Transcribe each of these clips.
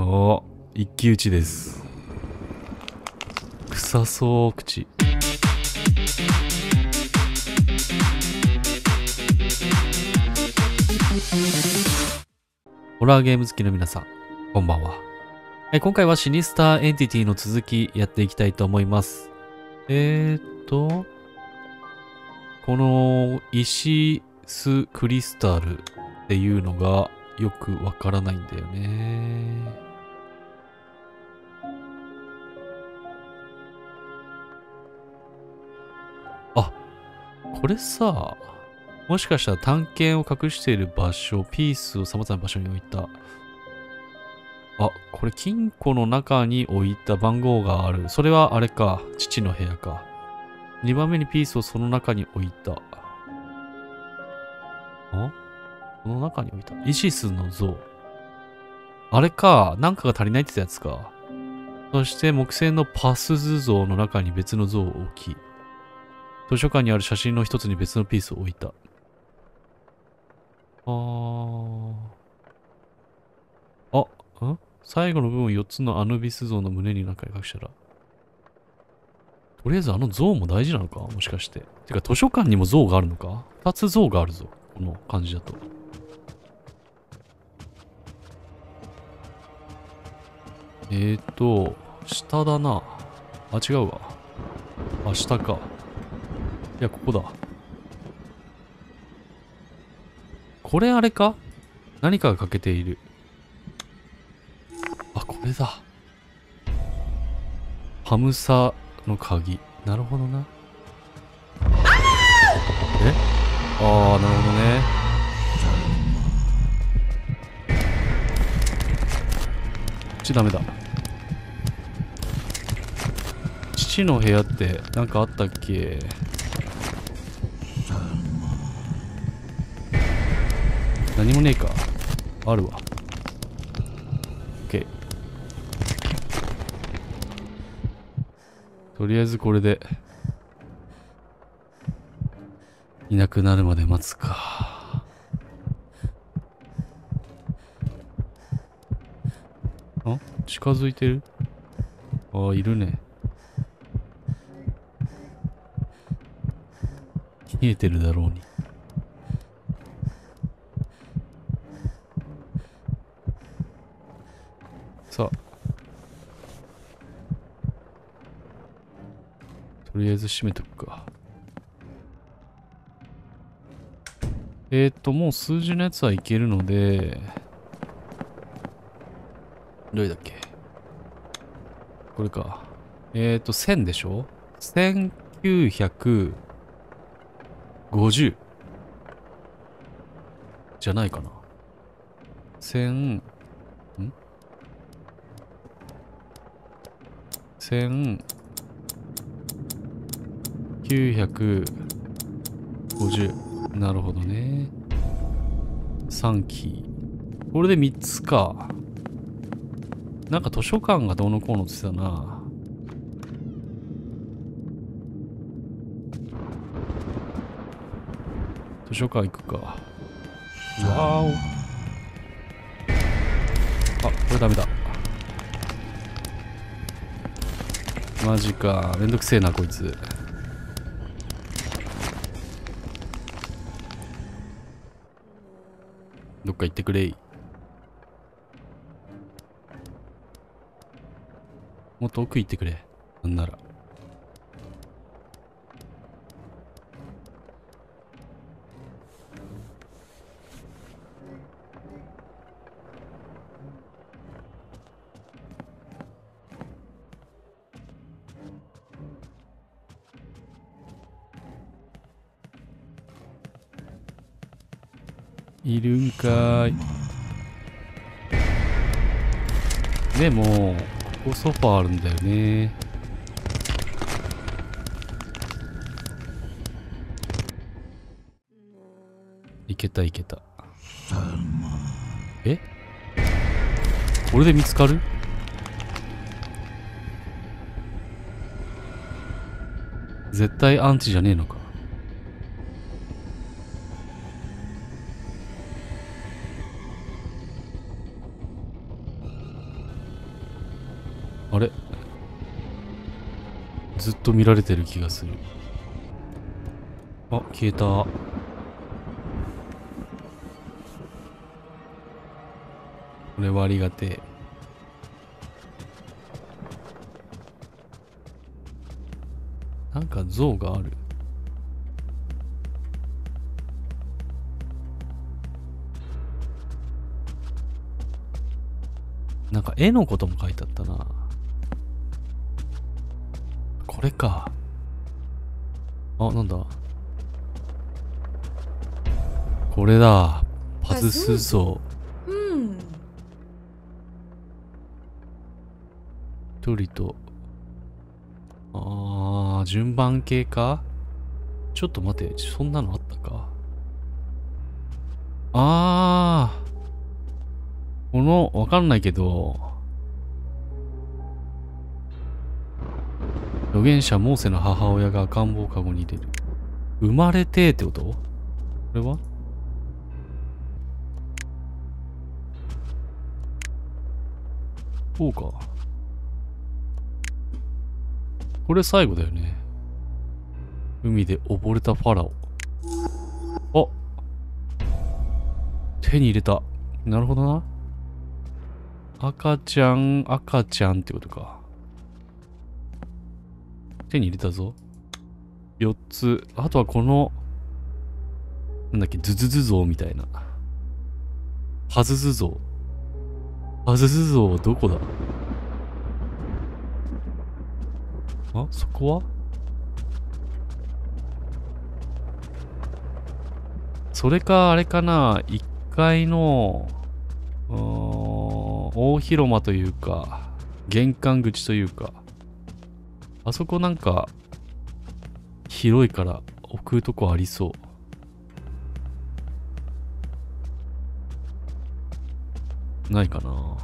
お一騎打ちです。臭そう口。ホラーゲーム好きの皆さんこんばんは。え今回はシニスターエンティティの続きやっていきたいと思います。えーっとこの石スクリスタルっていうのがよくわからないんだよね。これさ、もしかしたら探検を隠している場所、ピースを様々な場所に置いた。あ、これ金庫の中に置いた番号がある。それはあれか。父の部屋か。2番目にピースをその中に置いた。あ？この中に置いた。イシスの像。あれか。なんかが足りないってやつか。そして木製のパスズ像の中に別の像を置き。図書館にある写真の一つに別のピースを置いた。あー。あ、ん？最後の部分を4つのアヌビス像の胸に中に隠したら。とりあえずあの像も大事なのか？もしかして。てか図書館にも像があるのか ?2 つ像があるぞ。この感じだと。えーと、下だな。あ、違うわ。あ、下か。いや、ここだ。これあれか？何かが欠けている。あ、これだ。ハムサの鍵。なるほどな。え？ああ、なるほどね。こっちダメだ。父の部屋って何かあったっけ？何もねえか。あるわ。OK。とりあえずこれで、いなくなるまで待つか。あ？近づいてる？ああ、いるね。見えてるだろうに。さあ。とりあえず閉めとくか。えー、っと、もう数字のやつはいけるので、どれだっけ？これか。えー、っと、1000でしょ ?1950 じゃないかな。1000、ん？千950なるほどね。3期。これで3つか。なんか図書館がどうのこうのって言ってたな。図書館行くか。わーお。あこれダメだ。マジか。めんどくせえな、こいつ。どっか行ってくれい。もっと奥行ってくれ。なんなら。いるんかい。でも、ここソファーあるんだよね。いけたいけた。え？これで見つかる？絶対アンチじゃねえのか。ずっと見られてる気がする。あ、消えた。これはありがてえ。なんか像がある。なんか絵のことも書いてあったな。れか。あ、なんだこれだ。パズス像。Hmm. 一人と。あー、順番系か？ちょっと待って、そんなのあったか？あー。この、わかんないけど、預言者モーセの母親が赤ん坊カゴに入れる。生まれてってこと？これは？こうか。これ最後だよね。海で溺れたファラオ。あ手に入れた。なるほどな。赤ちゃん、赤ちゃんってことか。手に入れたぞ。4つ。あとはこの、なんだっけ、ズズズ像みたいな。パズズ像。パズズ像どこだ？あ、そこは？それか、あれかな、1階の、うん大広間というか、玄関口というか、あそこなんか、広いから置くとこありそう。ないかな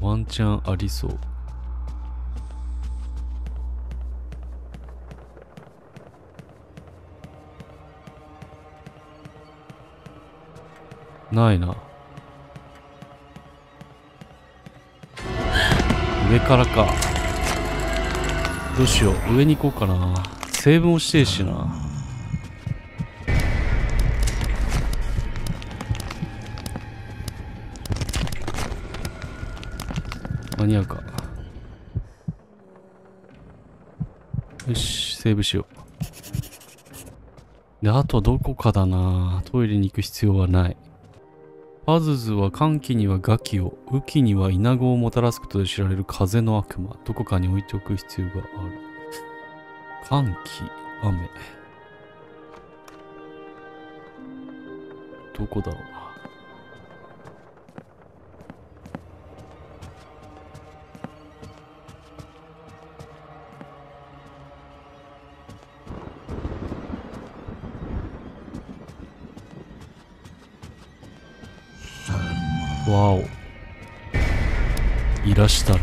ワンチャンありそう。ないな。上からか。どうしよう。上に行こうかな。成分をしてえしな。間に合うか。よし、セーブしよう。で、あとどこかだな。トイレに行く必要はない。パズズは寒気にはガキを、雨季にはイナゴをもたらすことで知られる風の悪魔。どこかに置いておく必要がある。寒気、雨。どこだろうな。らしたね。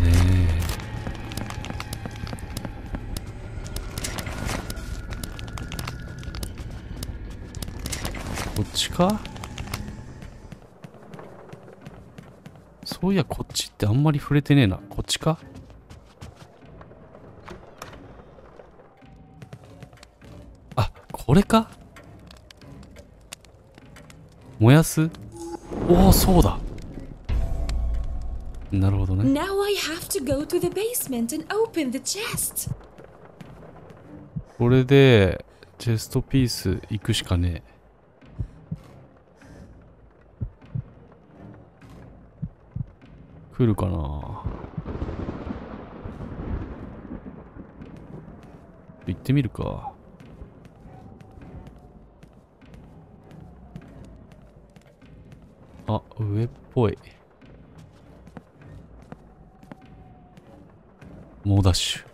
こっちか？そういや、こっちってあんまり触れてねえな。こっちか？あ、これか？燃やす？おお、そうだ。なるほどね。Now I have to go to the basement and open the chest. これで、チェストピース行くしかねえ。来るかな行ってみるか。あ、上っぽい。猛ダッシュ。こ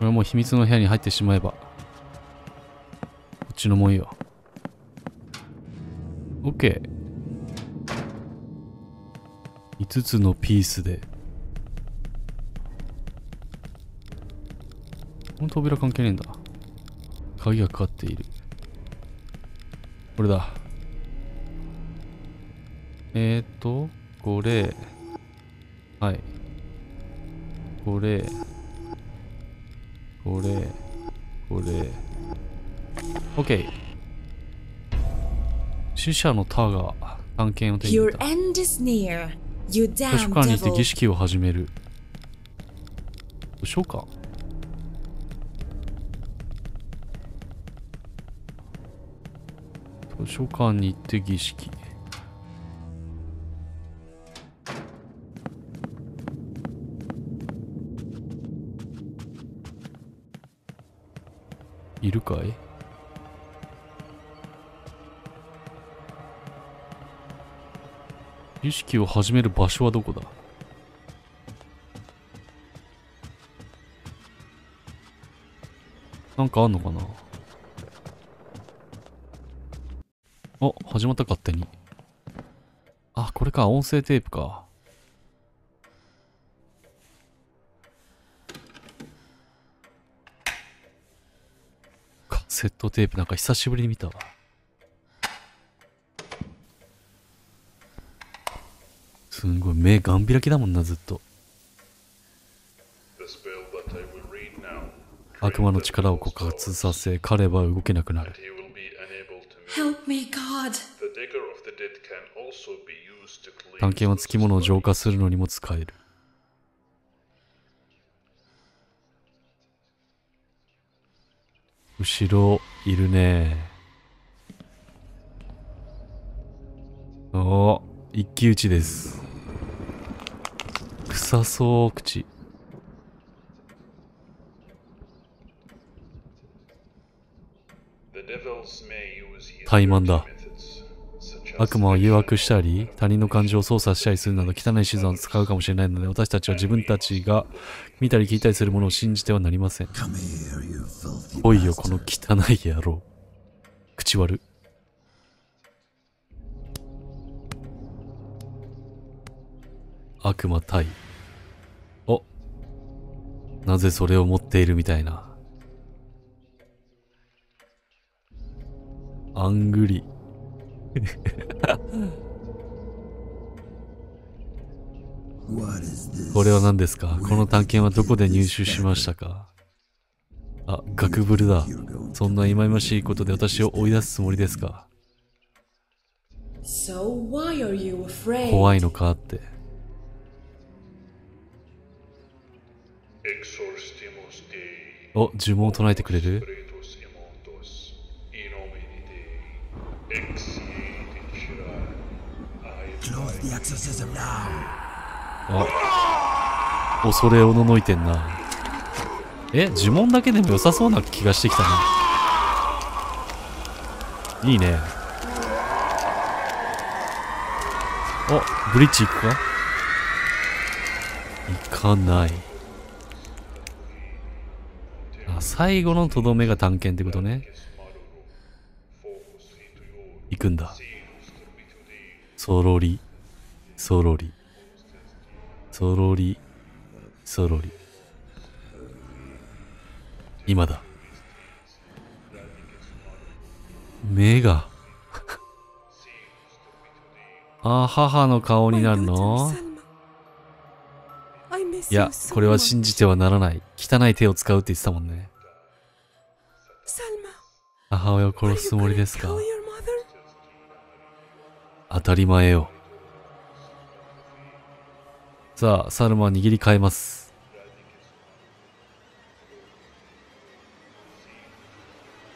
れはもう秘密の部屋に入ってしまえば、こっちのもんよ。OK。5つのピースで。この扉関係ねえんだ。鍵がかかっている。これだ。えーと、これ。はい。これ。これ。これ。OK。死者のタが探検を手に入れた。図書館にて devil. 儀式を始める。図書館図書館に行って儀式。いるかい？儀式を始める場所はどこだ？なんかあんのかな？あ、始まった勝手に。あ、これか、音声テープか。セットテープなんか久しぶりに見たわ。すんごい目ガン開きだもんなずっと。悪魔の力を告発させ彼は動けなくなる。探検はつきものを浄化するのにも使える。後ろいるね。おお一騎打ちです。臭そう口。怠慢だ悪魔を誘惑したり、他人の感情を操作したりするなど汚い手段を使うかもしれないので、私たちは自分たちが見たり聞いたりするものを信じてはなりません。おいよ、この汚い野郎。口悪。悪魔対。お。なぜそれを持っているみたいな。あんぐり。これは何ですか？この探検はどこで入手しましたか？あ、ガクブルだ。そんな忌々しいことで私を追い出すつもりですか?怖いのかって。お、呪文を唱えてくれる？Close the exorcism now. 恐れおののいてんな。え、呪文だけでも良さそうな気がしてきたな。いいね。お、ブリッジ行くか？行かない。あ、最後のとどめが探検ってことね。行くんだ。そろり、そろり。そろり、そろり。今だ。目が。あ、母の顔になるの？いや、これは信じてはならない。汚い手を使うって言ってたもんね。母親を殺すつもりですか？当たり前よ。さあ、サルマは握り替えます。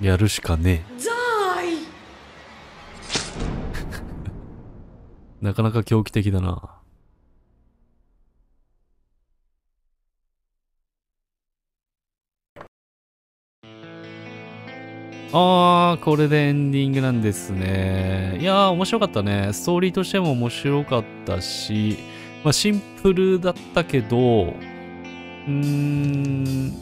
やるしかね!え。なかなか狂気的だな。あー、これでエンディングなんですね。いやー、面白かったね。ストーリーとしても面白かったし、まあ、シンプルだったけど、うーん、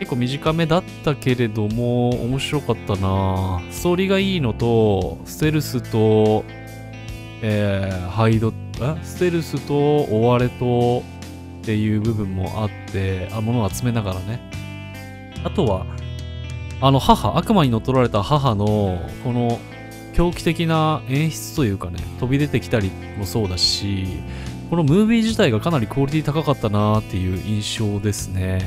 結構短めだったけれども、面白かったなストーリーがいいのと、ステルスと、えー、ハイド、えステルスと追われとっていう部分もあって、あ、物を集めながらね。あとは、あの母、悪魔に乗っ取られた母の、この狂気的な演出というかね、飛び出てきたりもそうだし、このムービー自体がかなりクオリティ高かったなっていう印象ですね。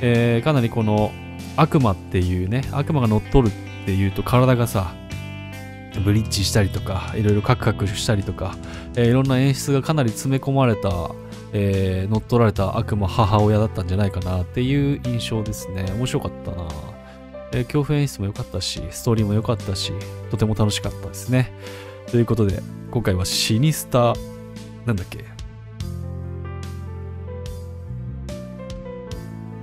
えー、かなりこの悪魔っていうね、悪魔が乗っ取るっていうと体がさ、ブリッジしたりとか、いろいろカクカクしたりとか、えーいろんな演出がかなり詰め込まれた、えー乗っ取られた悪魔母親だったんじゃないかなっていう印象ですね。面白かったな。え恐怖演出も良かったし、ストーリーも良かったし、とても楽しかったですね。ということで、今回はシニスター、なんだっけ？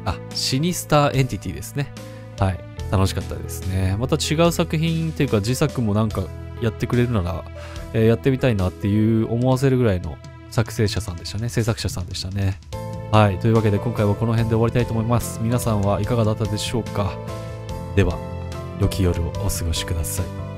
あ、シニスターエンティティですね。はい。楽しかったですね。また違う作品っていうか自作もなんかやってくれるなら、えーやってみたいなっていう思わせるぐらいの作成者さんでしたね。制作者さんでしたね。はい。というわけで今回はこの辺で終わりたいと思います。皆さんはいかがだったでしょうか？では、良き夜をお過ごしください。